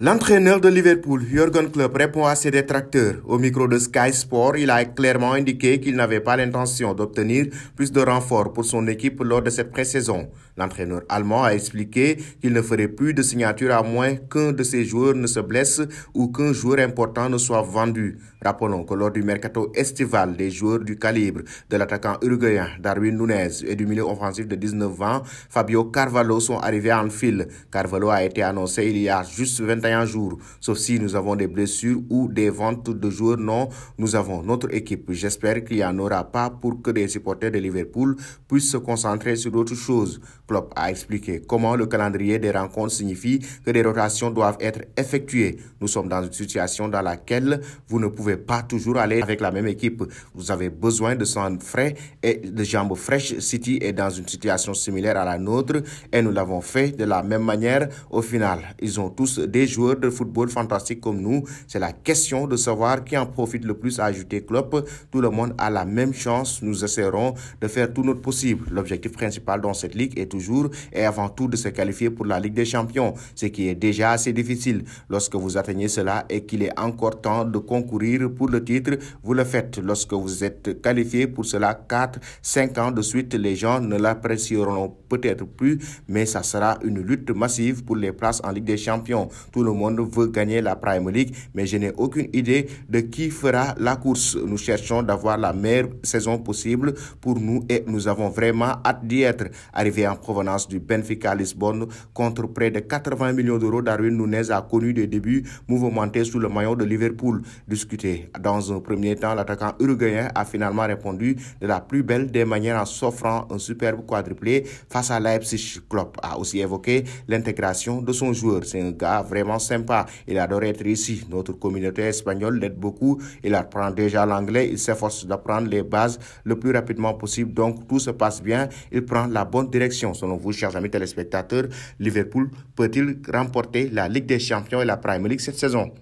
L'entraîneur de Liverpool, Jurgen Klopp, répond à ses détracteurs. Au micro de Sky Sport, il a clairement indiqué qu'il n'avait pas l'intention d'obtenir plus de renforts pour son équipe lors de cette pré-saison. L'entraîneur allemand a expliqué qu'il ne ferait plus de signature à moins qu'un de ses joueurs ne se blesse ou qu'un joueur important ne soit vendu. Rappelons que lors du mercato estival, des joueurs du calibre de l'attaquant uruguayen Darwin Nunez et du milieu offensif de 19 ans, Fabio Carvalho sont arrivés en file. Carvalho a été annoncé il y a juste 20 21 jours. Sauf si nous avons des blessures ou des ventes de joueurs, non, nous avons notre équipe. J'espère qu'il n'y en aura pas pour que les supporters de Liverpool puissent se concentrer sur d'autres choses. Klopp a expliqué comment le calendrier des rencontres signifie que des rotations doivent être effectuées. Nous sommes dans une situation dans laquelle vous ne pouvez pas toujours aller avec la même équipe. Vous avez besoin de sang frais et de jambes fraîches. City est dans une situation similaire à la nôtre et nous l'avons fait de la même manière. Au final, ils ont tous des joueurs de football fantastiques comme nous. C'est la question de savoir qui en profite le plus à ajouter Klopp. Tout le monde a la même chance. Nous essaierons de faire tout notre possible. L'objectif principal dans cette ligue est toujours et avant tout de se qualifier pour la Ligue des Champions, ce qui est déjà assez difficile. Lorsque vous atteignez cela et qu'il est encore temps de concourir pour le titre, vous le faites. Lorsque vous êtes qualifié pour cela 4, 5 ans de suite, les gens ne l'apprécieront peut-être plus, mais ça sera une lutte massive pour les places en Ligue des Champions. Le monde veut gagner la Premier League, mais je n'ai aucune idée de qui fera la course. Nous cherchons d'avoir la meilleure saison possible pour nous et nous avons vraiment hâte d'y être. Arrivé en provenance du Benfica Lisbonne contre près de 80 millions d'euros, Darwin Nunez a connu des débuts mouvementés sous le maillot de Liverpool. Discuté dans un premier temps, l'attaquant uruguayen a finalement répondu de la plus belle des manières en s'offrant un superbe quadruplé face à Leipzig. Klopp a aussi évoqué l'intégration de son joueur. C'est un gars sympa. Il adore être ici. Notre communauté espagnole l'aide beaucoup. Il apprend déjà l'anglais. Il s'efforce d'apprendre les bases le plus rapidement possible. Donc, tout se passe bien. Il prend la bonne direction. Selon vous, chers amis téléspectateurs, Liverpool peut-il remporter la Ligue des Champions et la Premier League cette saison?